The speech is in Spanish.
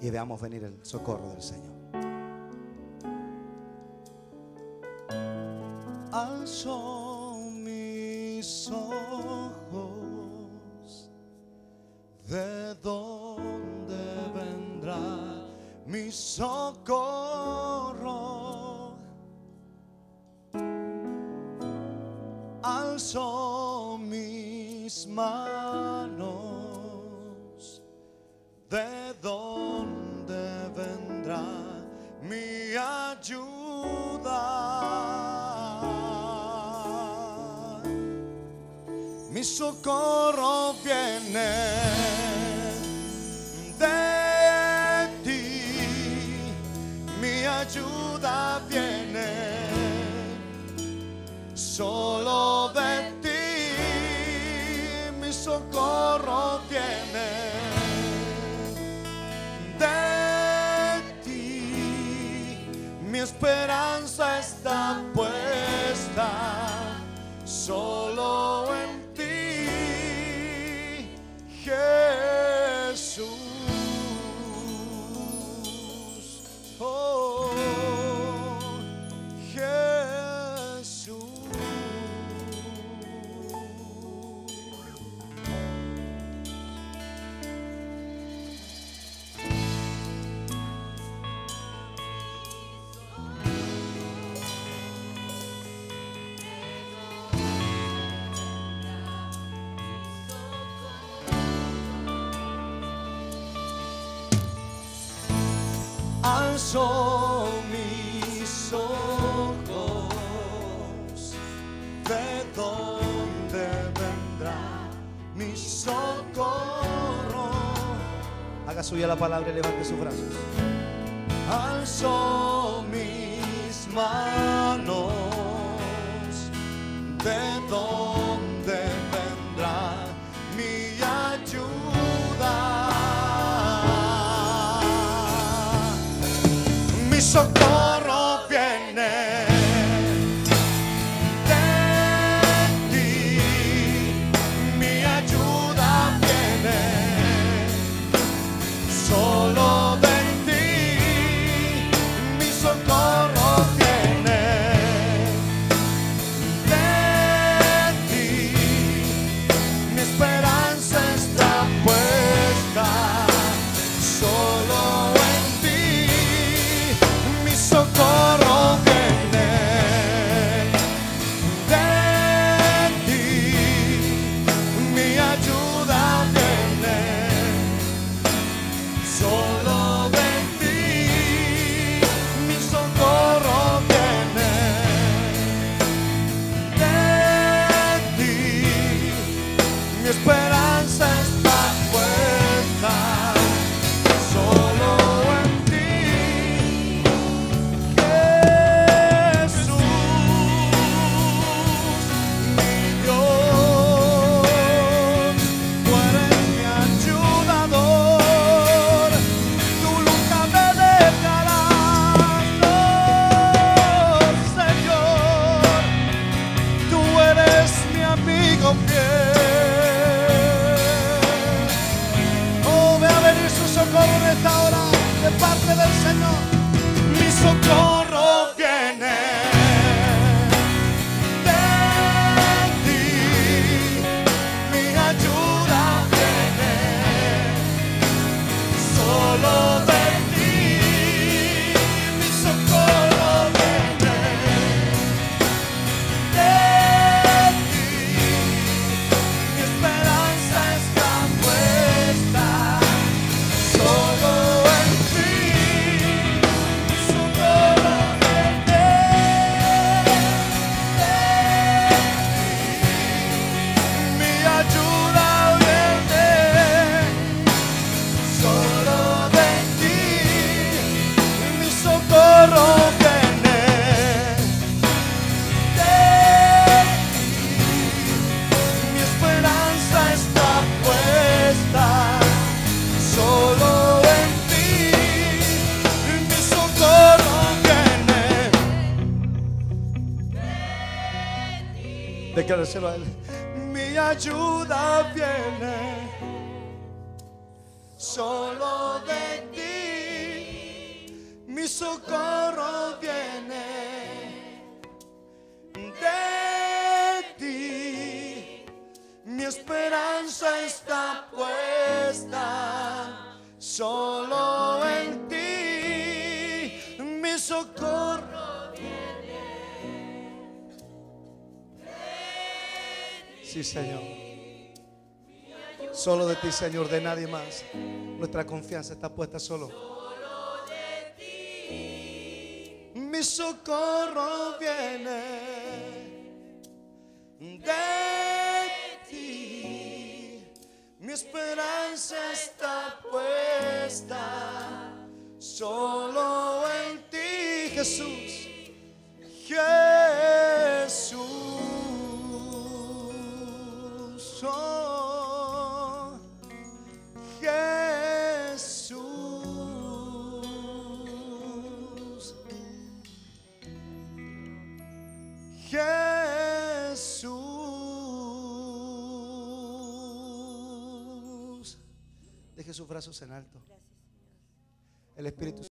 y veamos venir el socorro del Señor. Alzo mis ojos, ¿de dónde vendrá mi socorro? Alzo mis manos, ayuda? Mi socorro viene de ti, mi ayuda viene solo alzo mis ojos, ¿de dónde vendrá mi socorro? Haga suya la palabra y levante sus brazos. Alzo mis manos, ¿de dónde socorro viene de ti, mi ayuda viene solo de ti, mi socorro mi esperanza parte del Señor. Mi socorro A él. Mi ayuda viene solo de ti. socorro viene de ti. Mi esperanza está puesta solo Sí, Señor. Solo de ti, Señor, de nadie más. Nuestra confianza está puesta solo mi socorro viene de ti. Mi esperanza está puesta solo en ti, Jesús. Jesús. Jesús. Jesús. Deje sus brazos en alto. El Espíritu